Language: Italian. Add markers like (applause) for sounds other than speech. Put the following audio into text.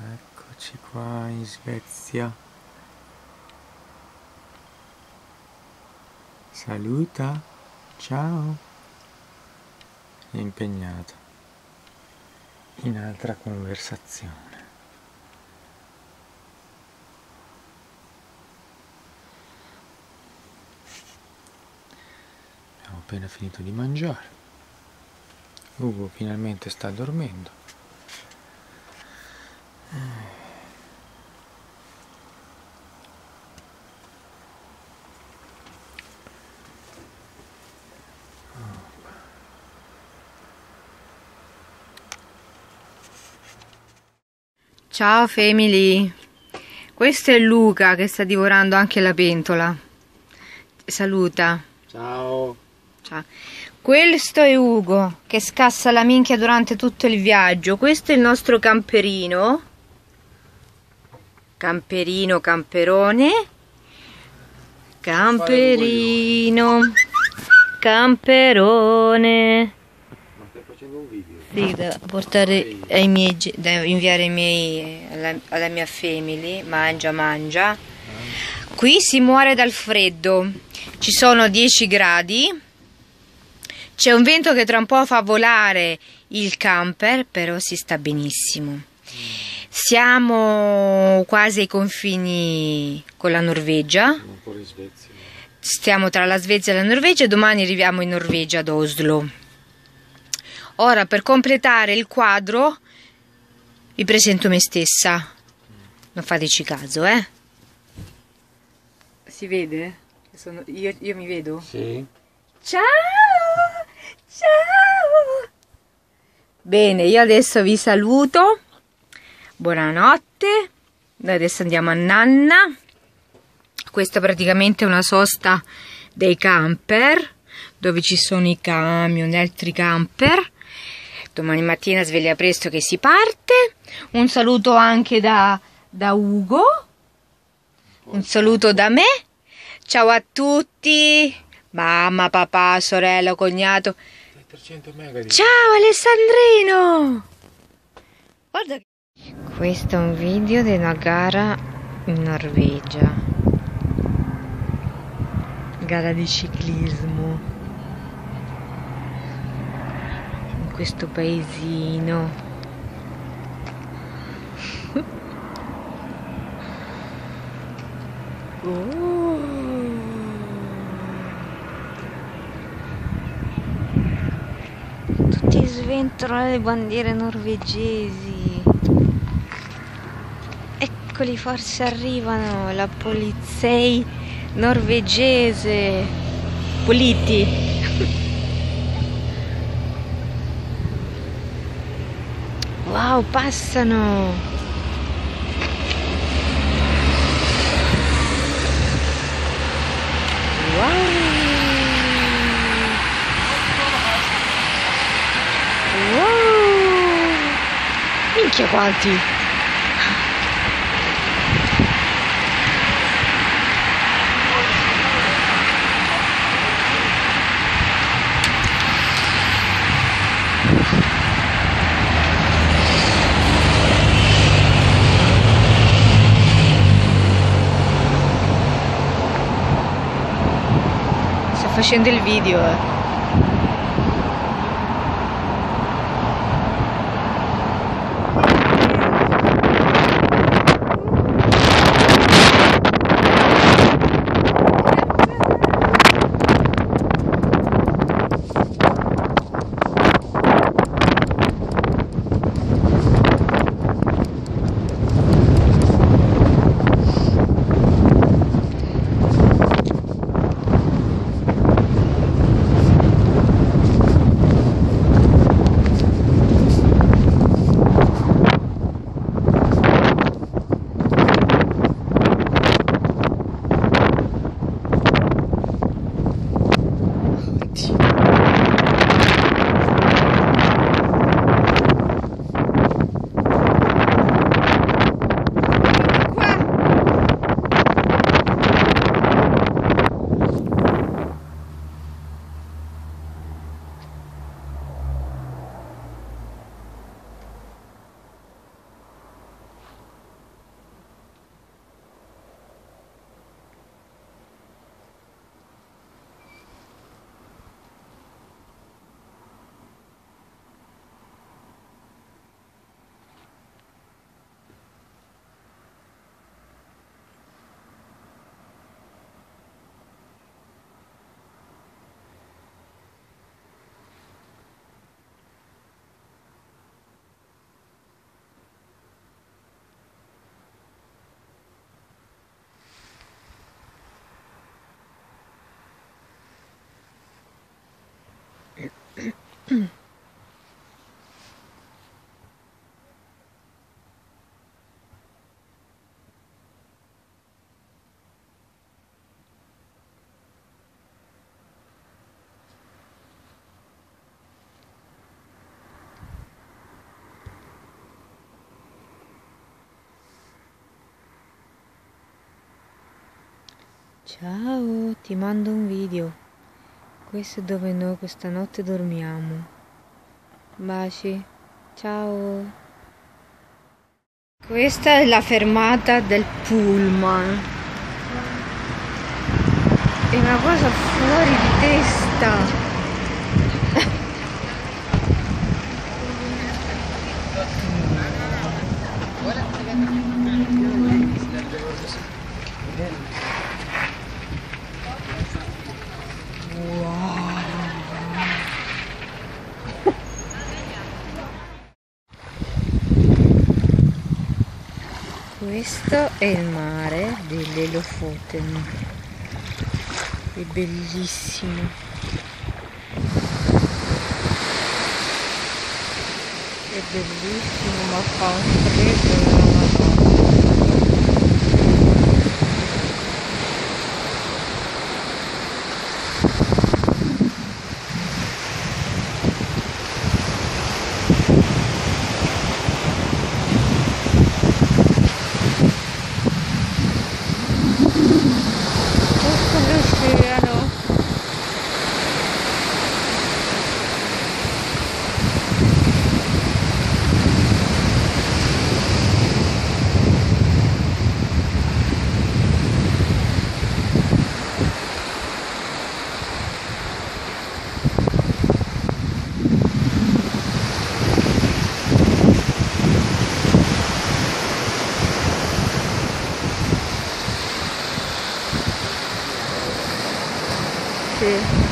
Eccoci qua in Svezia. Saluta. Ciao. Impegnato in altra conversazione. Abbiamo appena finito di mangiare. Ugo finalmente sta dormendo. Ciao family, questo è Luca che sta divorando anche la pentola. Saluta. Ciao. Ciao. Questo è Ugo che scassa la minchia durante tutto il viaggio. Questo è il nostro camperino. Camperino, camperone. Camperino. Camperone. Ma stai facendo un video? Sì, da portare ai miei, da inviare ai miei, alla, alla mia family. Mangia, mangia. Qui si muore dal freddo. Ci sono 10 gradi. C'è un vento che tra un po' fa volare il camper, però si sta benissimo. Siamo quasi ai confini con la Norvegia. Stiamo tra la Svezia e la Norvegia domani arriviamo in Norvegia ad Oslo. Ora per completare il quadro vi presento me stessa. Non fateci caso, eh? Si vede? Sono- io, io mi vedo? Sì. Ciao! Ciao! Bene, io adesso vi saluto. Buonanotte. Noi adesso andiamo a Nanna. Questa è praticamente una sosta dei camper, dove ci sono i camion e altri camper. Domani mattina sveglia presto che si parte. Un saluto anche da, da Ugo. Un saluto da me. Ciao a tutti. Mamma, papà, sorella, cognato. 300 mega di... Ciao Alessandrino! Guarda che... Questo è un video di una gara in Norvegia. Gara di ciclismo. In questo paesino. (laughs) Oh. Tutti sventolano le bandiere norvegesi. Eccoli, forse arrivano la polizia norvegese. Politi. Wow, passano. Wow. Wow. Minchia quanti. Facendo il video, Ciao, ti mando un video. Questo è dove noi questa notte dormiamo. Baci. Ciao. Questa è la fermata del pullman. È una cosa fuori di testa. Questo è il mare delle Lofoten. È bellissimo. È bellissimo, ma fa un freddo Sì.